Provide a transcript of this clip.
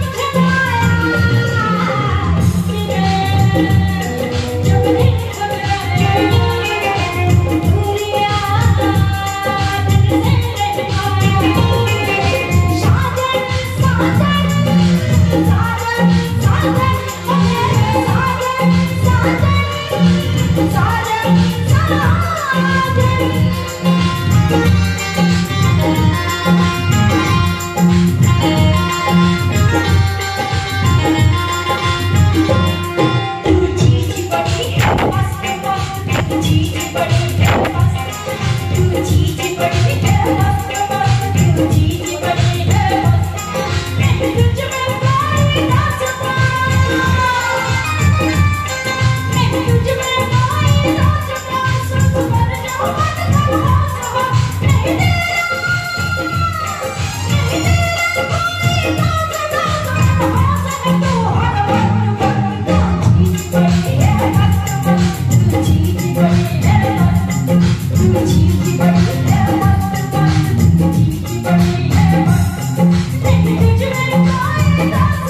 come on. Did you let it go?